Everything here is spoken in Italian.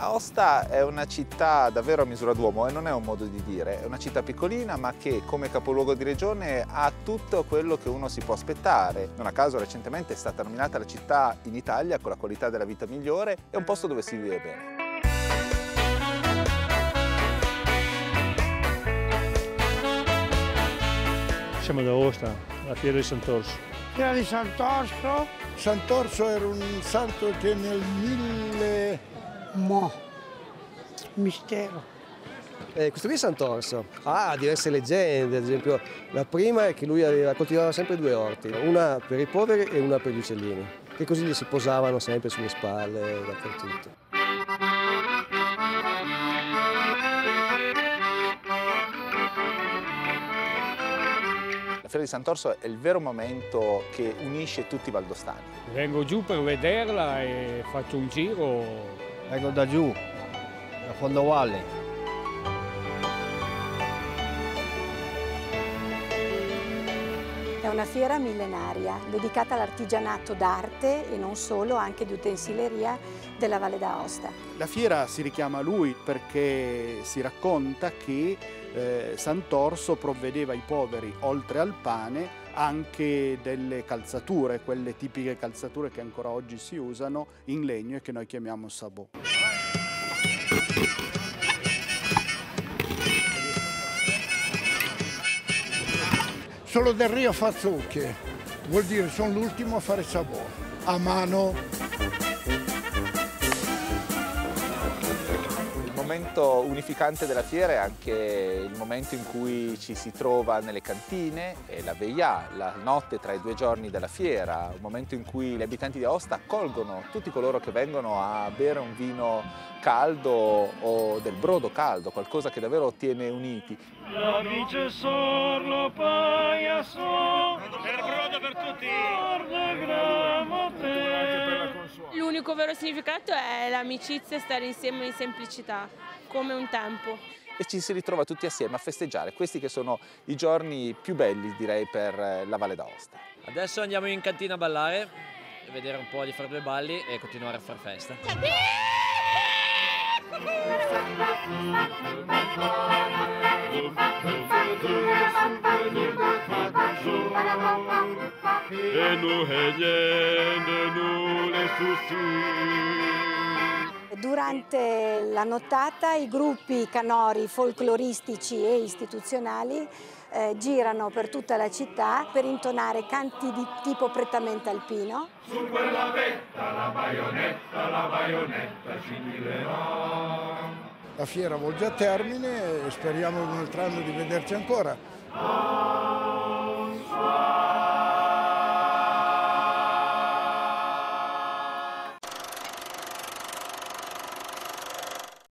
Aosta è una città davvero a misura d'uomo e non è un modo di dire, è una città piccolina ma che come capoluogo di regione ha tutto quello che uno si può aspettare. Non a caso recentemente è stata nominata la città in Italia con la qualità della vita migliore e un posto dove si vive bene. Siamo da Aosta, alla Fiera di Sant'Orso. Fiera di Sant'Orso. Sant'Orso era un santo che nel mille Mo. Mistero. Eh, questo qui è Sant'Orso, ha diverse leggende, ad esempio la prima è che lui aveva, coltivava sempre due orti, una per i poveri e una per gli uccellini, che così gli si posavano sempre sulle spalle dappertutto. La Fiera di Sant'Orso è il vero momento che unisce tutti i valdostani. Vengo giù per vederla e faccio un giro. Vengo da giù, da Fondovalle. È una fiera millenaria dedicata all'artigianato d'arte e non solo, anche di utensileria della Valle d'Aosta. La fiera si richiama a lui perché si racconta che eh, Sant'Orso provvedeva ai poveri, oltre al pane, anche delle calzature, quelle tipiche calzature che ancora oggi si usano in legno e che noi chiamiamo sabò. Solo del Rio Fazzucche, vuol dire sono l'ultimo a fare sabò, a mano. Momento unificante della fiera è anche il momento in cui ci si trova nelle cantine e la veillà, la notte tra i due giorni della fiera, un momento in cui gli abitanti di Aosta accolgono tutti coloro che vengono a bere un vino caldo o del brodo caldo, qualcosa che davvero tiene uniti. La vice sorlo paiaso, per brodo per tutti. L'unico vero significato è l'amicizia e stare insieme in semplicità, come un tempo. E ci si ritrova tutti assieme a festeggiare questi che sono i giorni più belli, direi, per la Valle d'Aosta. Adesso andiamo in cantina a ballare, vedere un po' di fare due balli e continuare a far festa. Et nous Durante la nottata i gruppi canori folcloristici e istituzionali eh, girano per tutta la città per intonare canti di tipo prettamente alpino. Su quella vetta la baionetta, la baionetta scintillerà. La fiera volge a termine e speriamo un altro anno di vederci ancora.